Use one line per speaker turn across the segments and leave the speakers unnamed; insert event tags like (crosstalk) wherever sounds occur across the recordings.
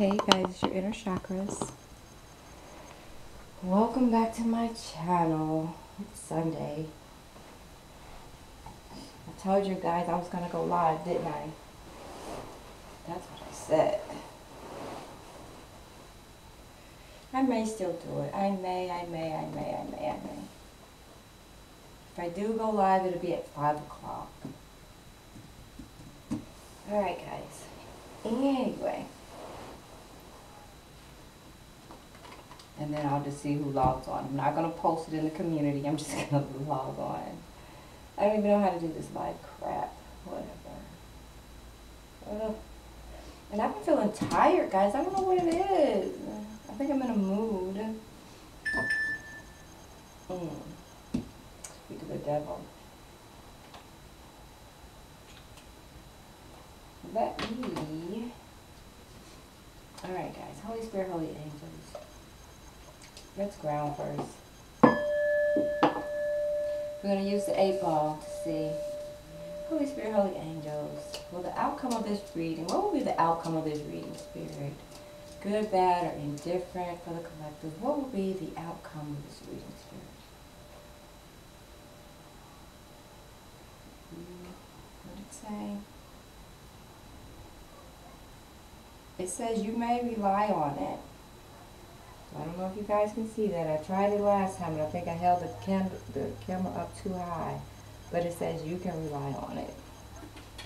Hey guys, it's your inner chakras. Welcome back to my channel. It's Sunday. I told you guys I was gonna go live, didn't I? That's what I said. I may still do it. I may, I may, I may, I may, I may. If I do go live, it'll be at 5 o'clock. Alright guys. Anyway. And then I'll just see who logs on. I'm not gonna post it in the community. I'm just (laughs) gonna log on. I don't even know how to do this live crap. Whatever. Ugh. And I've been feeling tired, guys. I don't know what it is. I think I'm in a mood. Mm. Speak to the devil. Let me. All right, guys. Holy Spirit, Holy Angels. Let's ground first. We're going to use the eight ball to see. Holy Spirit, Holy Angels. Well, the outcome of this reading, what will be the outcome of this reading, Spirit? Good, bad, or indifferent for the collective. What will be the outcome of this reading, Spirit? What did it say? It says you may rely on it. I don't know if you guys can see that. I tried it last time, and I think I held the, cam the camera up too high. But it says you can rely on it.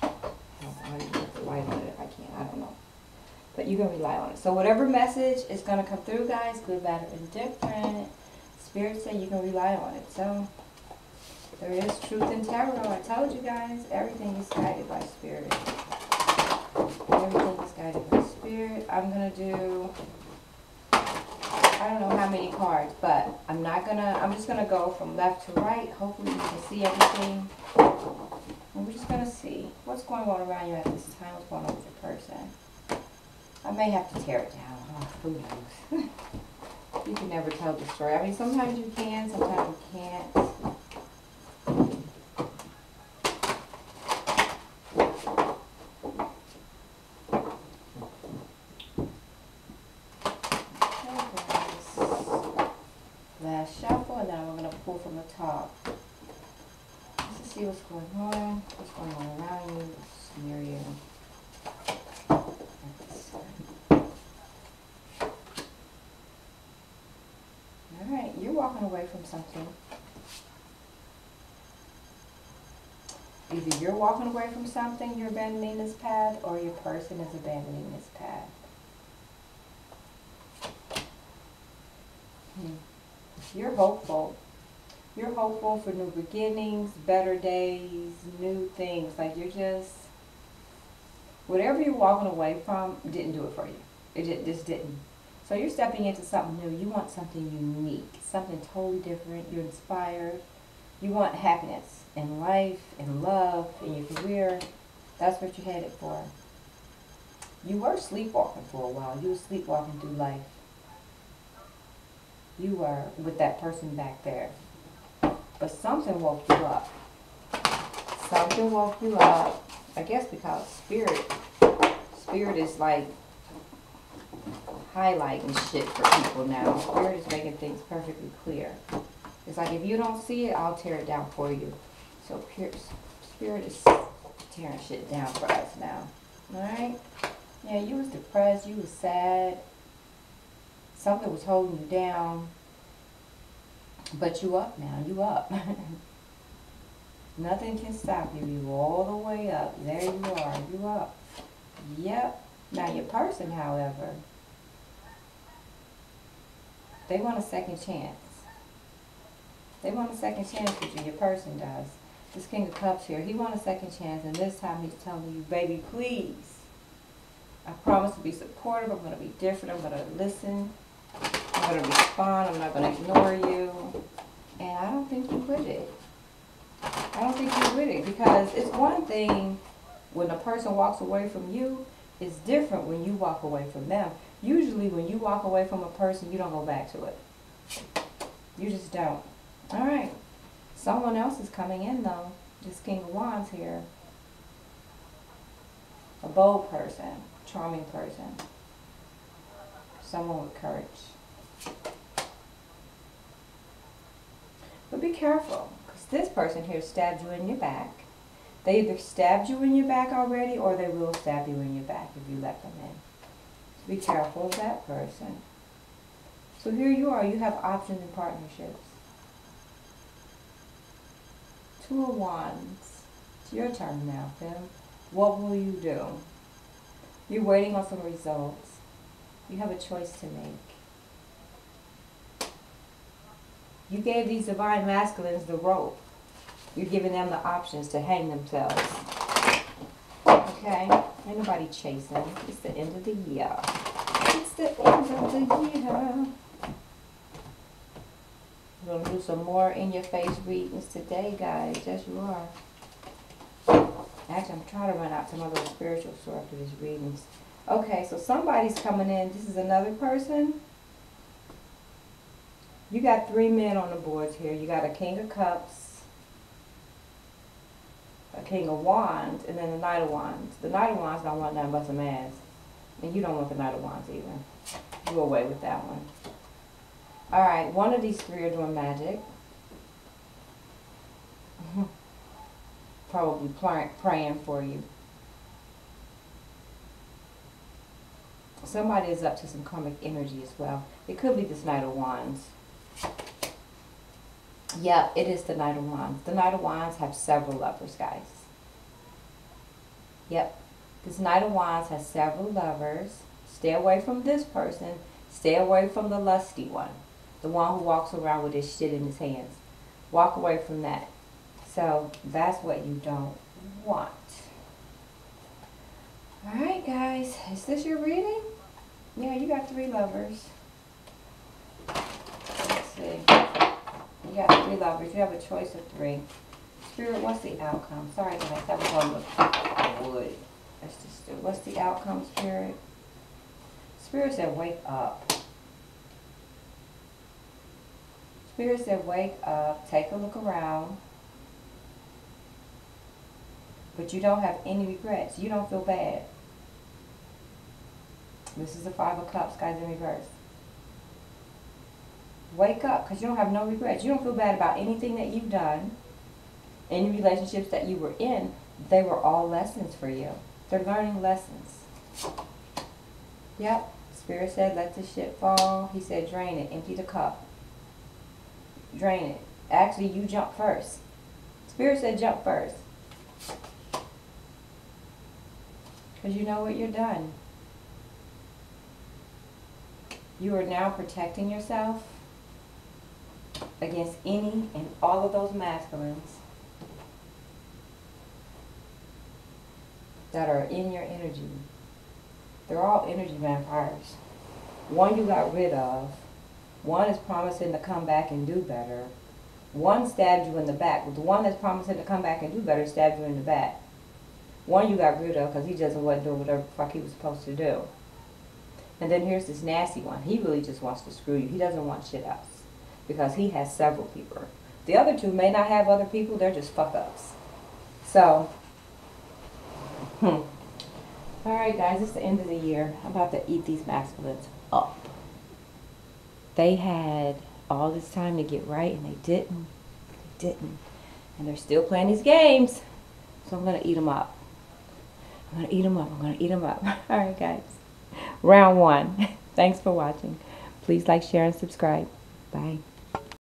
I the light on it if I can. I don't know. But you can rely on it. So whatever message is going to come through, guys, good, bad, or indifferent, Spirit say you can rely on it. So there is truth in tarot. I told you guys, everything is guided by Spirit. Everything is guided by Spirit. I'm going to do I don't know how many cards, but I'm not gonna, I'm just gonna go from left to right. Hopefully you can see everything. And we're just gonna see what's going on around you at this time, what's going on with your person. I may have to tear it down. Oh, who knows? (laughs) you can never tell the story. I mean, sometimes you can, sometimes you can't. Top. Just to see what's going on, what's going on around you, near you. Alright, you're walking away from something. Either you're walking away from something, you're abandoning this path, or your person is abandoning this path. Hmm. You're hopeful you're hopeful for new beginnings, better days, new things. Like you're just, whatever you're walking away from didn't do it for you. It just didn't. So you're stepping into something new. You want something unique, something totally different. You're inspired. You want happiness in life, in love, in your career. That's what you're headed for. You were sleepwalking for a while. You were sleepwalking through life. You were with that person back there. But something woke you up. Something woke you up. I guess because spirit, spirit is like highlighting shit for people now. Spirit is making things perfectly clear. It's like if you don't see it, I'll tear it down for you. So spirit is tearing shit down for us now. Alright? Yeah, you was depressed, you was sad. Something was holding you down. But you up now. You up. (laughs) Nothing can stop you. You all the way up. There you are. You up. Yep. Now your person, however, they want a second chance. They want a second chance with you. Your person does. This King of Cups here, he wants a second chance, and this time he's telling you, baby, please. I promise to be supportive. I'm going to be different. I'm going to listen. Going to respond. I'm not going to ignore you. And I don't think you would it. I don't think you would it because it's one thing when a person walks away from you. It's different when you walk away from them. Usually when you walk away from a person, you don't go back to it. You just don't. All right. Someone else is coming in though. This King of Wands here. A bold person. Charming person. someone with courage. But be careful, because this person here stabbed you in your back. They either stabbed you in your back already, or they will stab you in your back if you let them in. So be careful of that person. So here you are, you have options and partnerships. Two of Wands. It's your turn now, Phil. What will you do? You're waiting on some results. You have a choice to make. You gave these divine masculines the rope. You're giving them the options to hang themselves. Okay? Ain't nobody chasing. It's the end of the year. It's the end of the year. We're going to do some more in your face readings today, guys. Yes, you are. Actually, I'm trying to run out some other spiritual store after these readings. Okay, so somebody's coming in. This is another person. You got three men on the boards here. You got a King of Cups, a King of Wands, and then the Knight of Wands. The Knight of Wands don't want nothing but some ass. And you don't want the Knight of Wands either. Do away with that one. Alright, one of these three are doing magic. (laughs) Probably praying for you. Somebody is up to some karmic energy as well. It could be this Knight of Wands. Yeah, it is the Knight of Wands. The Knight of Wands have several lovers, guys. Yep. This Knight of Wands has several lovers. Stay away from this person. Stay away from the lusty one. The one who walks around with his shit in his hands. Walk away from that. So that's what you don't want. Alright guys, is this your reading? Yeah, you got three lovers. See. You got three lovers. You have a choice of three. Spirit, what's the outcome? Sorry guys, that was the wood. Let's just do, what's the outcome, Spirit? Spirit said, wake up. Spirit said, wake up, take a look around. But you don't have any regrets. You don't feel bad. This is the Five of Cups, guys, in reverse. Wake up, because you don't have no regrets. You don't feel bad about anything that you've done. Any relationships that you were in, they were all lessons for you. They're learning lessons. Yep. Spirit said, let the shit fall. He said, drain it. Empty the cup. Drain it. Actually, you jump first. Spirit said, jump first. Because you know what you're done. You are now protecting yourself against any and all of those masculines that are in your energy. They're all energy vampires. One you got rid of. One is promising to come back and do better. One stabbed you in the back. The one that's promising to come back and do better stabbed you in the back. One you got rid of because he just wasn't doing whatever fuck he was supposed to do. And then here's this nasty one. He really just wants to screw you. He doesn't want shit else because he has several people. The other two may not have other people. They're just fuck ups. So, hmm. All right, guys, it's the end of the year. I'm about to eat these masculines up. They had all this time to get right, and they didn't. They didn't. And they're still playing these games. So I'm going to eat them up. I'm going to eat them up. I'm going to eat them up. (laughs) All right, guys round one. (laughs) Thanks for watching. Please like, share, and subscribe. Bye.